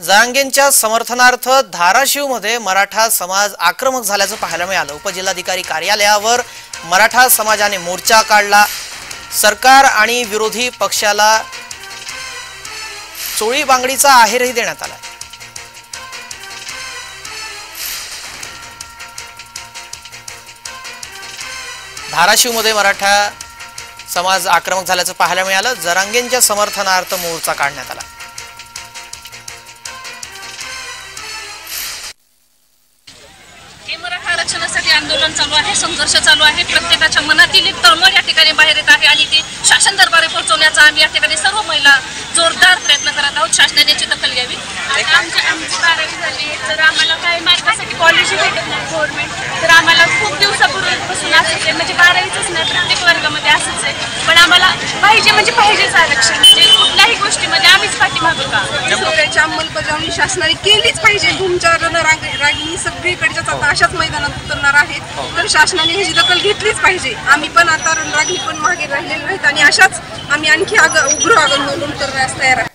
जरांगेंच्या समर्थनार्थ धाराशिवमध्ये मराठा समाज आक्रमक झाल्याचं पाहायला मिळालं. उपजिल्हाधिकारी कार्यालयावर मराठा समाजाने मोर्चा काढला. सरकार आणि विरोधी पक्षाला चोळी बांगडीचा आहेरही देण्यात आला. धाराशिवमध्ये मराठा समाज आक्रमक झाल्याचं पाहायला मिळालं. जरांगेंच्या समर्थनार्थ मोर्चा काढण्यात आला. मराठा आरक्षणासाठी आंदोलन चालू आहे संघर्ष चालू आहे. प्रत्येकाच्या मनातील एक तळमळ या ठिकाणी बाहेर येत आहे आणि ते शासन दरबारी पोहोचवण्याचा आम्ही या ठिकाणी सर्व महिला जोरदार प्रयत्न करत आहोत. शासनाने याची दखल घ्यावी. आता आमच्या आमची बारावी झाली तर आम्हाला काही मार्कासाठी कॉलेज भेटत नाही गव्हर्नमेंट तर आम्हाला खूप दिवसापूर्वीपासून असंच आहे. म्हणजे बारावीचंच नाही प्रत्येक वर्गामध्ये असंच आहे. पण आम्हाला पाहिजे म्हणजे पाहिजेच आरक्षण. अंमलबजावणी शासनाने केलीच पाहिजे. तुमच्या रणरांग रागिनी सगळीकडच्याच आता अशाच मैदानात उतरणार आहेत. तर शासनाने ह्याची दखल घेतलीच पाहिजे. आम्ही पण आता रणरागिनी पण मागे राहिलेले नाहीत आणि अशाच आम्ही आणखी आग उग्र आंदोलन करण्यास तयार आहोत.